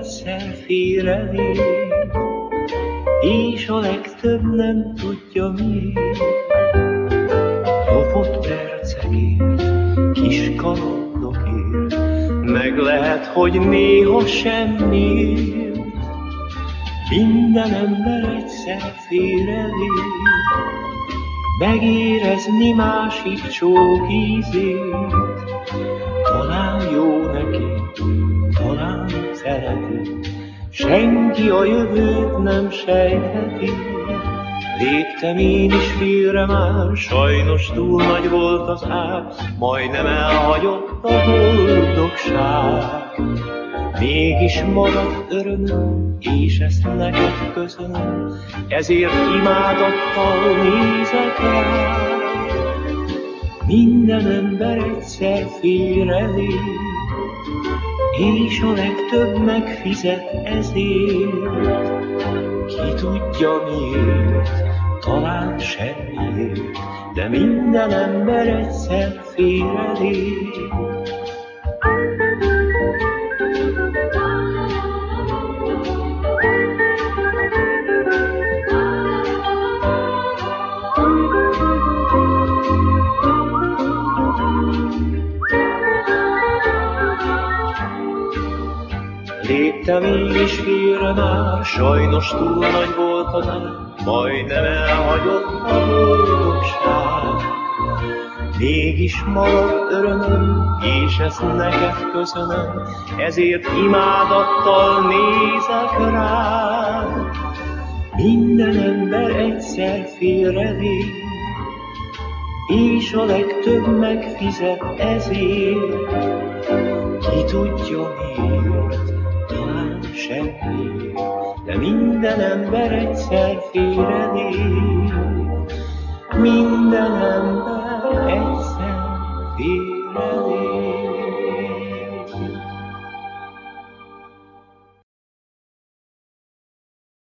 egyszer félrenék, és a legtöbb nem tudja mi. Lopott percekért, kis kalandokért, meg lehet, hogy néha semmiért. Minden ember egyszer félrenék, megérezni másik csók ízét. Senki a jövőt nem sejtheti. Léptem én is félre már, sajnos túl nagy volt az ár, majdnem elhagyott a boldogság. Mégis marad örömöm, és ezt neked köszönöm, ezért imádattal nézek rá. Minden ember egyszer félrelép, és a legtöbb megfizet ezért. Ki tudja miért, talán semmiért, de minden ember egyszer félrelép. Léptem is félre már, sajnos túl nagy volt az ár, majdnem elhagyott a boldogság. Mégis marad örömöm, és ezt neked köszönöm, ezért imádattal nézek rá. Minden ember egyszer félrelép, és a legtöbb megfizet ezért. Ki tudja miért, semmiért, de minden ember egyszer félrelép. Minden ember egyszer.